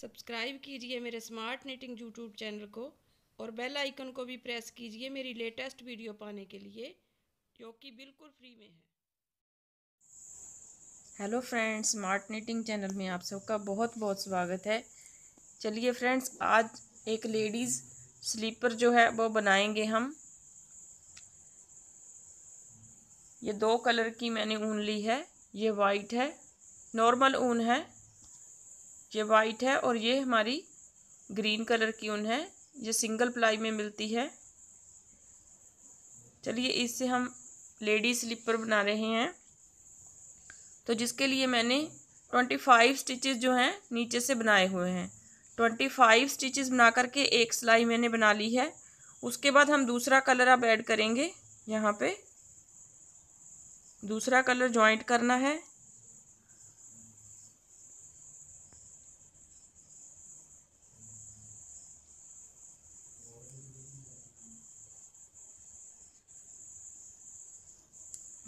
Subscribe कीजिए मेरे smart knitting YouTube channel को और बेल आइकन को भी प्रेस कीजिए मेरी लेटेस्ट वीडियो पाने के लिए, जो कि बिल्कुल फ्री में है। Hello friends, smart knitting channel में आप सबका बहुत बहुत स्वागत है। चलिए फ्रेंड्स, आज एक लेडीज़ स्लीपर जो है, वो बनाएँगे हम। ये दो कलर की मैंने ऊन ली है, ये वाइट है, नॉर्मल ऊन है। ये वाइट है और ये हमारी ग्रीन कलर की ऊन है। ये सिंगल प्लाई में मिलती है। चलिए इससे हम लेडी स्लीपर बना रहे हैं। तो जिसके लिए मैंने ट्वेंटी फाइव स्टिचेस जो हैं, नीचे से बनाए हुए हैं। ट्वेंटी फाइव स्टिचेस बना करके एक सिलाई मैंने बना ली है। उसके बाद हम दूसरा कलर अब ऐड करेंगे। यहाँ पे दूसरा कलर ज्वाइंट करना है।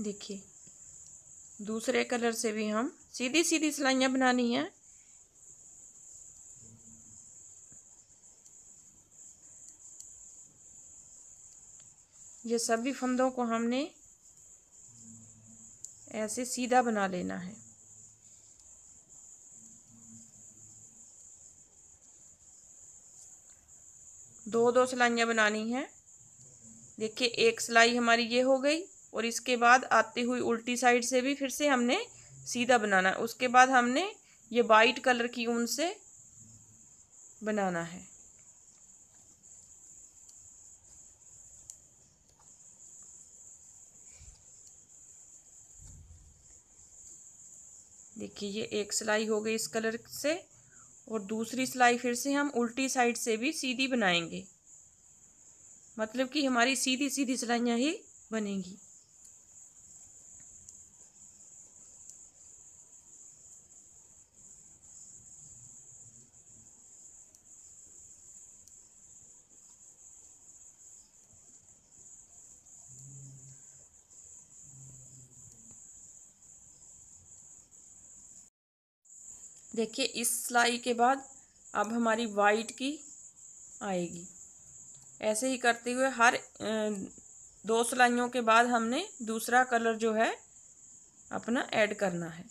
देखिए, दूसरे कलर से भी हम सीधी सीधी सिलाइयाँ बनानी है। ये सभी फंदों को हमने ऐसे सीधा बना लेना है। दो दो सिलाइयाँ बनानी है। देखिए, एक सिलाई हमारी ये हो गई। और इसके बाद आती हुई उल्टी साइड से भी फिर से हमने सीधा बनाना है। उसके बाद हमने ये वाइट कलर की ऊन से बनाना है। देखिए, ये एक सिलाई हो गई इस कलर से और दूसरी सिलाई फिर से हम उल्टी साइड से भी सीधी बनाएँगे। मतलब कि हमारी सीधी सीधी सिलाइयाँ ही बनेंगी। देखिए, इस सिलाई के बाद अब हमारी वाइट की आएगी। ऐसे ही करते हुए हर दो सिलाइयों के बाद हमने दूसरा कलर जो है, अपना ऐड करना है।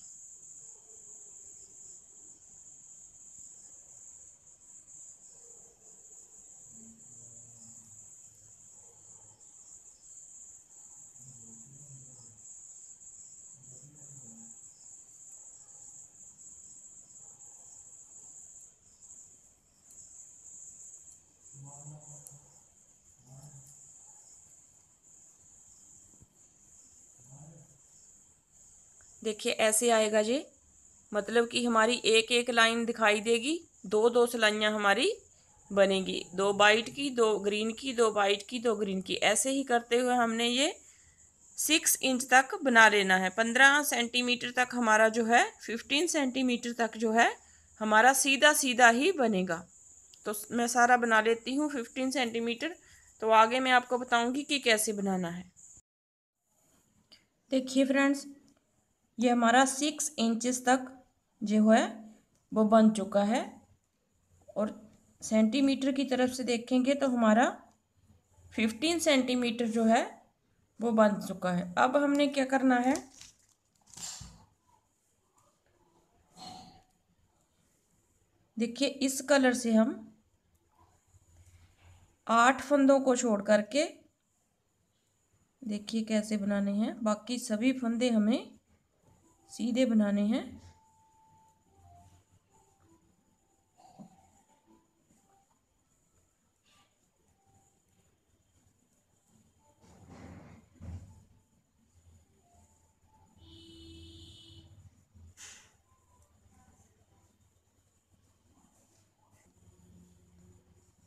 देखिए, ऐसे आएगा जी। मतलब कि हमारी एक एक लाइन दिखाई देगी, दो दो सिलाइयाँ हमारी बनेगी। दो वाइट की, दो ग्रीन की, दो वाइट की, दो ग्रीन की। ऐसे ही करते हुए हमने ये सिक्स इंच तक बना लेना है। पंद्रह सेंटीमीटर तक हमारा जो है, फिफ्टीन सेंटीमीटर तक जो है, हमारा सीधा सीधा ही बनेगा। तो मैं सारा बना लेती हूँ फिफ्टीन सेंटीमीटर। तो आगे मैं आपको बताऊँगी कि कैसे बनाना है। देखिए फ्रेंड्स ये हमारा सिक्स इंचेस तक जो है, वो बन चुका है। और सेंटीमीटर की तरफ़ से देखेंगे तो हमारा फिफ्टीन सेंटीमीटर जो है, वो बन चुका है। अब हमने क्या करना है? देखिए, इस कलर से हम आठ फंदों को छोड़ करके, देखिए कैसे बनाने हैं। बाकी सभी फंदे हमें सीधे बनाने हैं।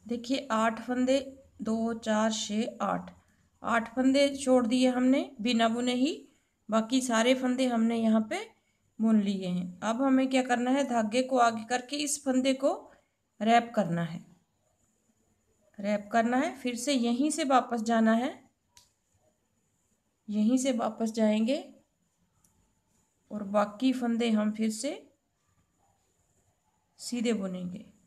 देखिए, आठ फंदे, दो, चार छः आठ। आठ फंदे छोड़ दिए हमने, बिना बुने ही। बाकी सारे फंदे हमने यहाँ पे बुन लिए हैं। अब हमें क्या करना है? धागे को आगे करके इस फंदे को रैप करना है। रैप करना है, फिर से यहीं से वापस जाना है। यहीं से वापस जाएँगे और बाकी फंदे हम फिर से सीधे बुनेंगे।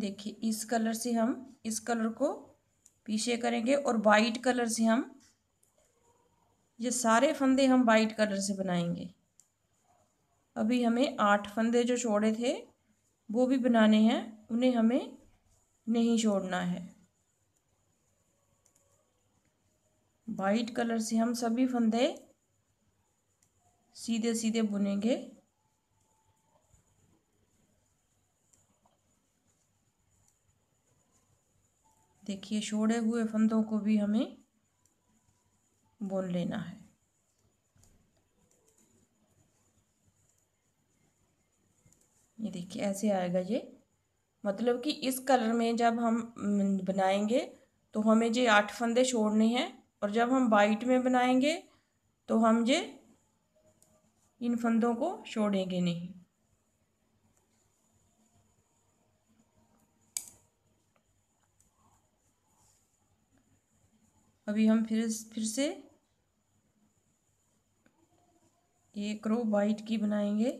देखिए, इस कलर से हम इस कलर को पीछे करेंगे और वाइट कलर से हम ये सारे फंदे हम वाइट कलर से बनाएँगे। अभी हमें आठ फंदे जो छोड़े थे, वो भी बनाने हैं, उन्हें हमें नहीं छोड़ना है। वाइट कलर से हम सभी फंदे सीधे सीधे बुनेंगे। देखिए, छोड़े हुए फंदों को भी हमें बुन लेना है। ये देखिए, ऐसे आएगा ये। मतलब कि इस कलर में जब हम बनाएँगे तो हमें ये आठ फंदे छोड़ने हैं और जब हम वाइट में बनाएँगे तो हम ये इन फंदों को छोड़ेंगे नहीं। अभी हम फिर फिर से एक रो वाइट की बनाएँगे।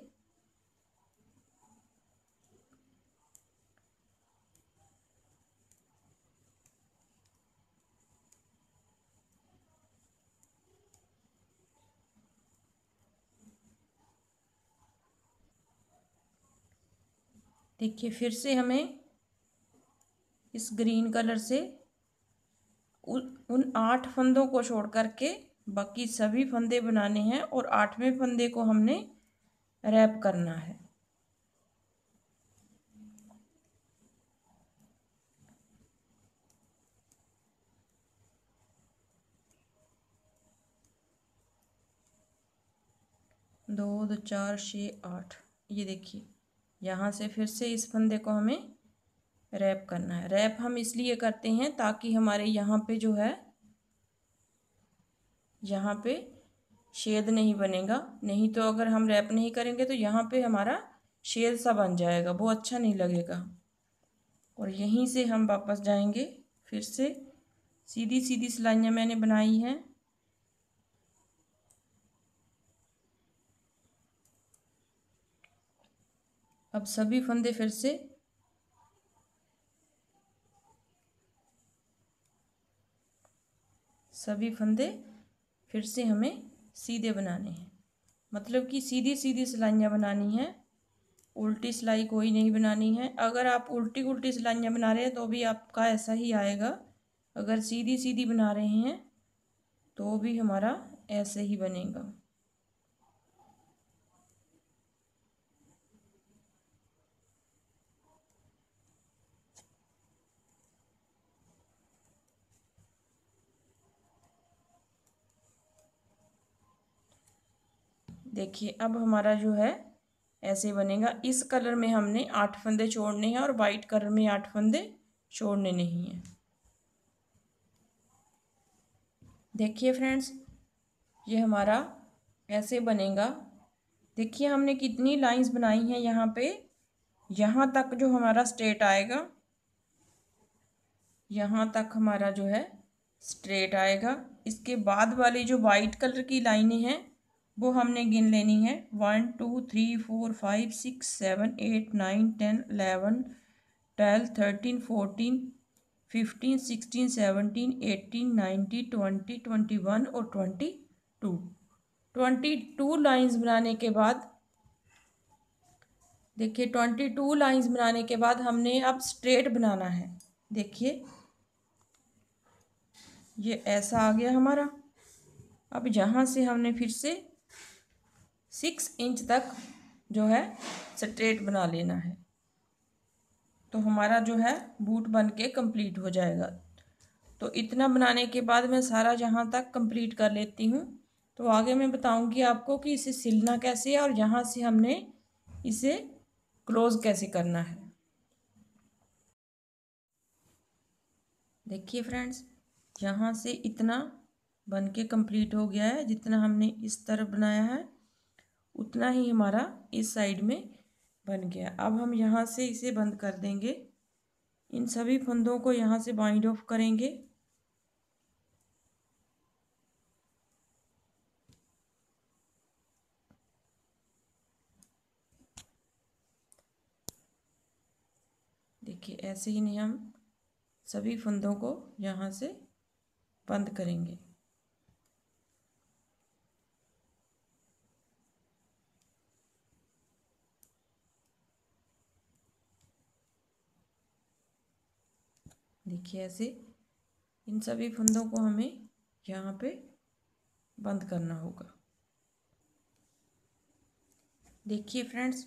देखिए, फिर से हमें इस ग्रीन कलर से उन आठ फंदों को छोड़ करके बाकी सभी फंदे बनाने हैं और आठवें फंदे को हमने रैप करना है। दो दो, चार छः आठ, ये देखिए, यहाँ से फिर से इस फंदे को हमें रैप करना है। रैप हम इसलिए करते हैं ताकि हमारे यहाँ पे जो है, यहाँ पे शेद नहीं बनेगा। नहीं तो अगर हम रैप नहीं करेंगे तो यहाँ पे हमारा शेद सा बन जाएगा। वो अच्छा नहीं लगेगा। और यहीं से हम वापस जाएँगे। फिर से सीधी सीधी सिलाइयाँ मैंने बनाई हैं। अब सभी फंदे फिर से सभी फंदे फिर से हमें सीधे बनाने हैं। मतलब कि सीधी सीधी सिलाइयाँ बनानी हैं, उल्टी सिलाई कोई नहीं बनानी है। अगर आप उल्टी उल्टी सिलाइयाँ बना रहे हैं तो भी आपका ऐसा ही आएगा। अगर सीधी सीधी बना रहे हैं तो भी हमारा ऐसे ही बनेगा। देखिए, अब हमारा जो है, ऐसे बनेगा। इस कलर में हमने आठ फंदे छोड़ने हैं और वाइट कलर में आठ फंदे छोड़ने नहीं हैं। देखिए फ्रेंड्स, ये हमारा ऐसे बनेगा। देखिए, हमने कितनी लाइंस बनाई हैं यहाँ पे। यहाँ तक जो हमारा स्ट्रेट आएगा, यहाँ तक हमारा जो है स्ट्रेट आएगा। इसके बाद वाली जो वाइट कलर की लाइनें हैं वो हमने गिन लेनी है। One, two, three, four, five, six, seven, eight, nine, ten eleven twelve, thirteen, fourteen, fifteen, sixteen, seventeen, eighteen nineteen twenty twenty one और twenty two. Twenty two lines बनाने के बाद, देखिए, ट्वेंटी टू लाइन्स बनाने के बाद हमने अब स्ट्रेट बनाना है। देखिए, ये ऐसा आ गया हमारा। अब यहाँ से हमने फिर से सिक्स इंच तक जो है स्ट्रेट बना लेना है। तो हमारा जो है बूट बन के कंप्लीट हो जाएगा। तो इतना बनाने के बाद मैं सारा जहाँ तक कंप्लीट कर लेती हूँ। तो आगे मैं बताऊँगी आपको कि इसे सिलना कैसे है और यहाँ से हमने इसे क्लोज़ कैसे करना है। देखिए फ्रेंड्स यहाँ से इतना बन के कंप्लीट हो गया है जितना हमने इस तरफ़ बनाया है। उतना ही हमारा इस साइड में बन गया। अब हम यहाँ से इसे बंद कर देंगे। इन सभी फंदों को यहाँ से बाइंड ऑफ़ करेंगे। देखिए, ऐसे ही नहीं, हम सभी फंदों को यहाँ से बंद करेंगे। देखिए ऐसे इन सभी फंदों को हमें यहाँ पे बंद करना होगा। देखिए फ्रेंड्स,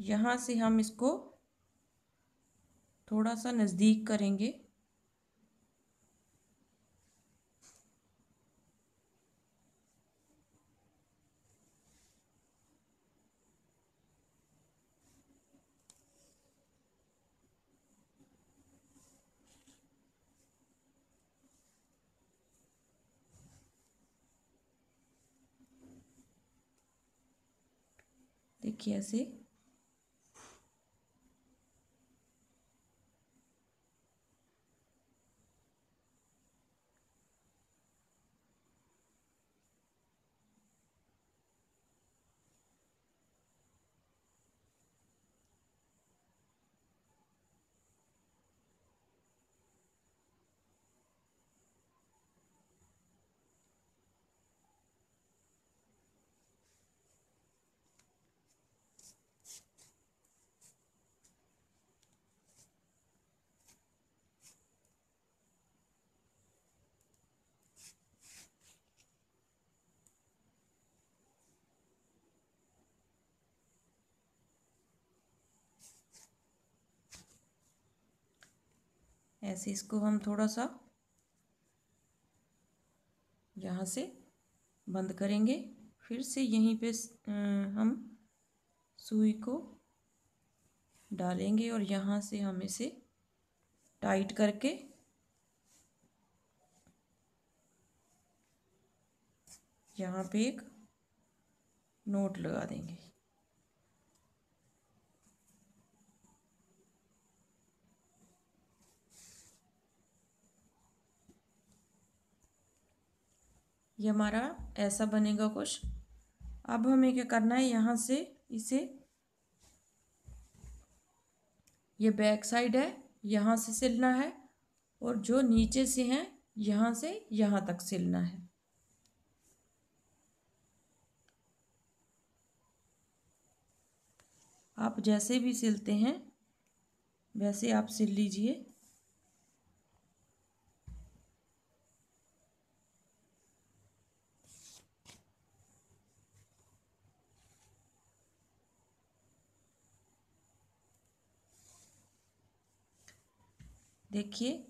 यहाँ से हम इसको थोड़ा सा नज़दीक करेंगे। देखिए ऐसे ऐसे इसको हम थोड़ा सा यहाँ से बंद करेंगे। फिर से यहीं पे हम सुई को डालेंगे और यहाँ से हम इसे टाइट करके यहाँ पे एक नोट लगा देंगे। ये हमारा ऐसा बनेगा कुछ। अब हमें क्या करना है? यहाँ से इसे, ये बैक साइड है, यहाँ से सिलना है और जो नीचे से हैं, यहाँ से यहाँ तक सिलना है। आप जैसे भी सिलते हैं, वैसे आप सिल लीजिए। देखिए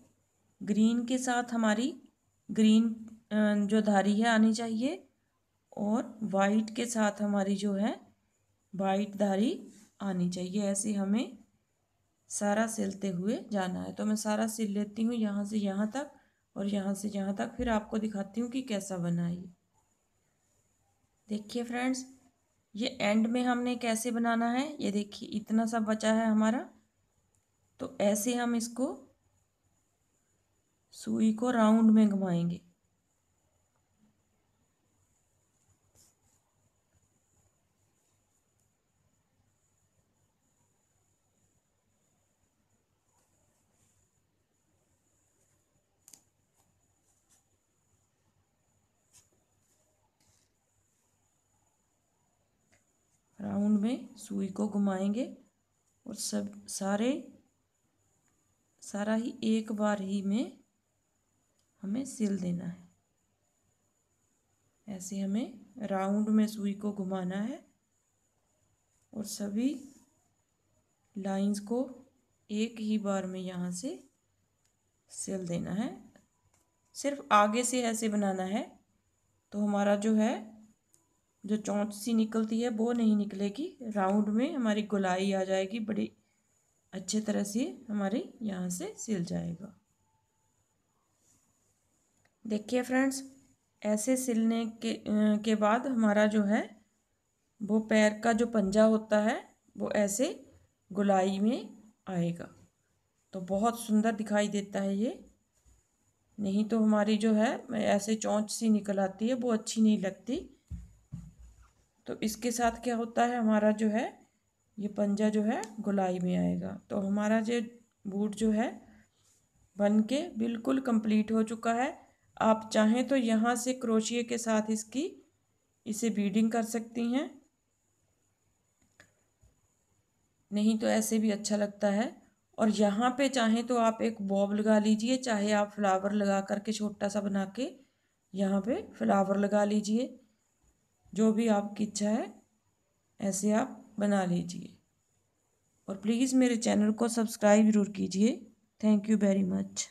ग्रीन के साथ हमारी ग्रीन जो धारी है आनी चाहिए और वाइट के साथ हमारी जो है वाइट धारी आनी चाहिए। ऐसे हमें सारा सिलते हुए जाना है। तो मैं सारा सिल लेती हूँ यहाँ से यहाँ तक और यहाँ से यहाँ तक। फिर आपको दिखाती हूँ कि कैसा बना ये। देखिए फ्रेंड्स ये एंड में हमने कैसे बनाना है? ये देखिए, इतना सा बचा है हमारा। तो ऐसे हम इसको सुई को राउंड में घुमाएँगे। राउंड में सुई को घुमाएँगे और सब सारे, सारा ही एक बार ही में हमें सिल देना है। ऐसे हमें राउंड में सुई को घुमाना है और सभी लाइंस को एक ही बार में यहाँ से सिल देना है। सिर्फ़ आगे से ऐसे बनाना है तो हमारा जो है, जो चौंच सी निकलती है, वो नहीं निकलेगी। राउंड में हमारी गुलाई आ जाएगी, बड़ी अच्छे तरह से हमारे यहाँ से सिल जाएगा। देखिए फ्रेंड्स, ऐसे सिलने के के बाद हमारा जो है, वो पैर का जो पंजा होता है, वो ऐसे गुलाई में आएगा। तो बहुत सुंदर दिखाई देता है ये। नहीं तो हमारी जो है ऐसे चौंच सी निकल आती है, वो अच्छी नहीं लगती। तो इसके साथ क्या होता है, हमारा जो है, ये पंजा जो है, गुलाई में आएगा। तो हमारा जो बूट जो है बन के बिल्कुल कंप्लीट हो चुका है। आप चाहें तो यहाँ से क्रोशिए के साथ इसकी, इसे बीडिंग कर सकती हैं। नहीं तो ऐसे भी अच्छा लगता है। और यहाँ पे चाहें तो आप एक बॉब लगा लीजिए, चाहे आप फ्लावर लगा करके छोटा सा बना के यहाँ पे फ्लावर लगा लीजिए। जो भी आपकी इच्छा है, ऐसे आप बना लीजिए। और प्लीज़ मेरे चैनल को सब्सक्राइब ज़रूर कीजिए। Thank you very much